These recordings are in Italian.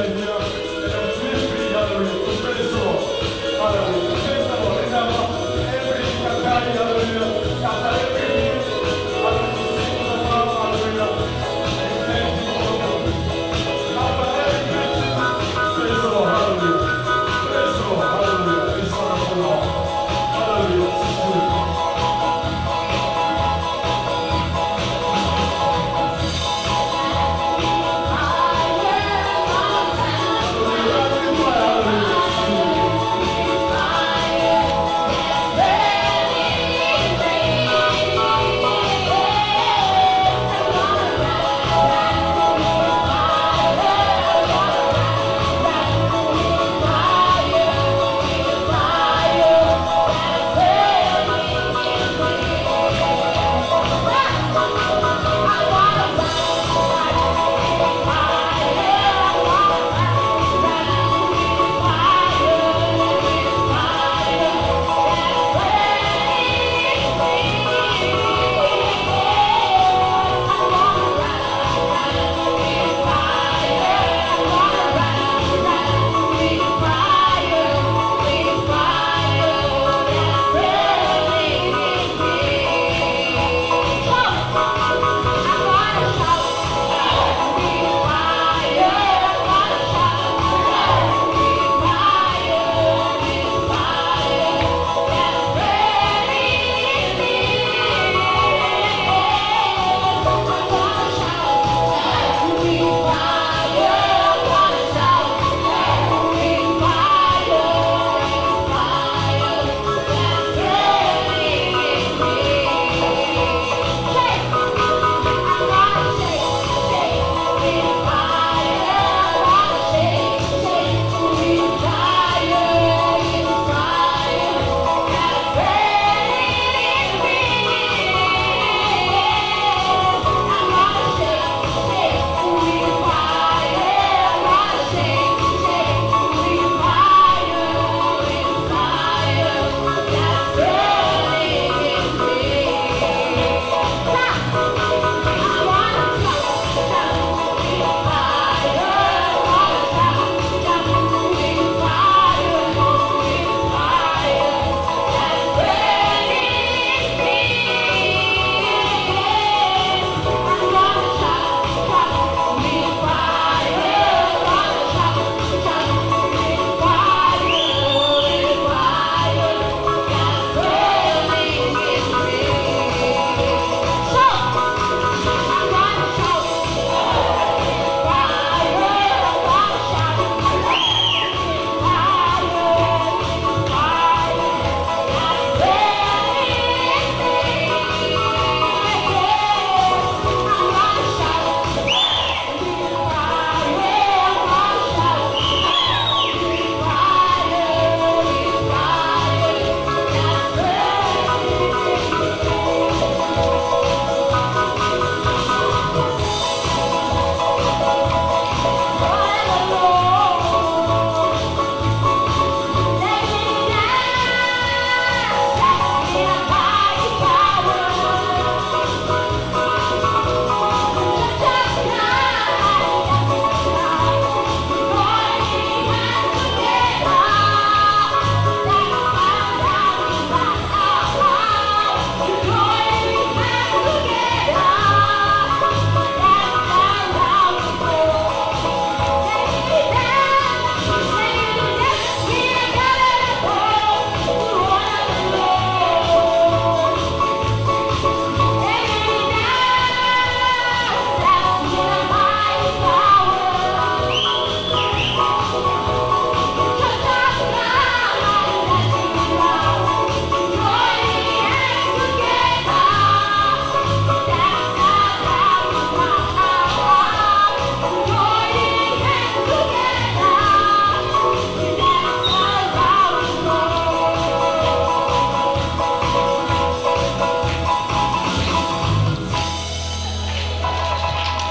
Good.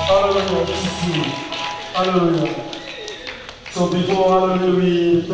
Hallelujah. Hallelujah. So before hallelujah, we